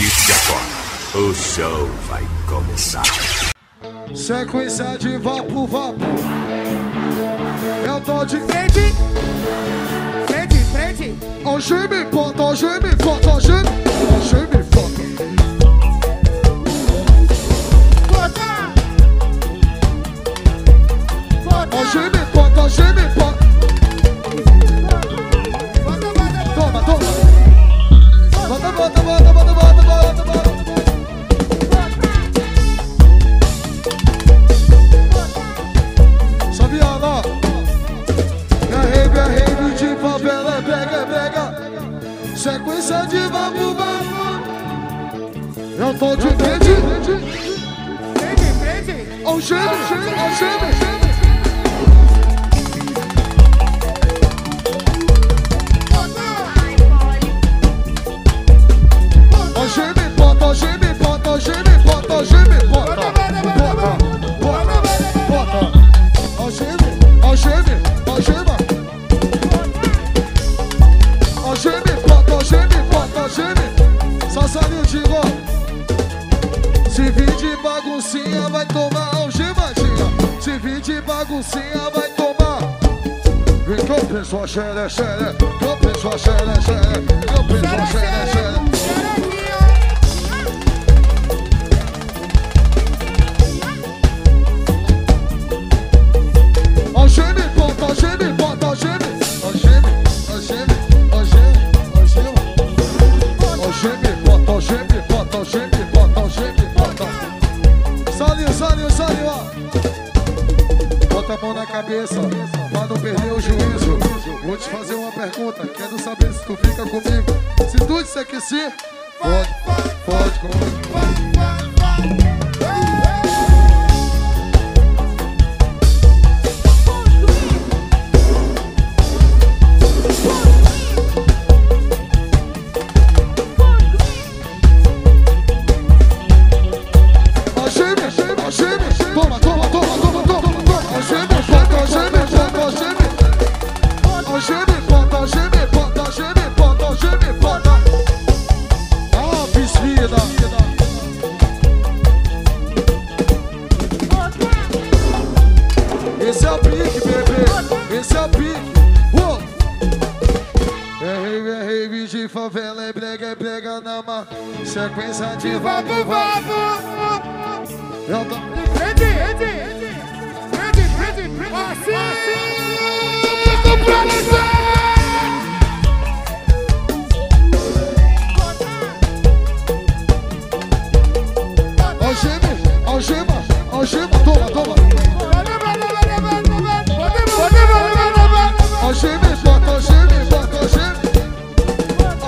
partir de agora, o show vai começar. Sequência de vapo, vapo. O tal de frente. Frente, frente. Hoje me bota, hoje me bota, hoje O tal de frente. Frente, frente. Hoje me, hoje me. Se vir de baguncinha vai tomar algemadinha. Se vir de baguncinha vai tomar. Vem que eu penso a xere, xere. Que eu penso a xere, Bota a mão na cabeça, pra não perder o juízo. Vou te fazer uma pergunta, quero saber se tu fica comigo. Se tu disser que sim, pode, pode comigo. Esse é o pique, bebê. Esse é o pique. Uou. É rave, é rave de favela, é brega, é brega na mar. Sequência de vapo, vapo. Eu tô... Algema, bota, algema, bota, algema.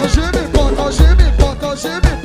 Algema, bota, algema, bota, algema,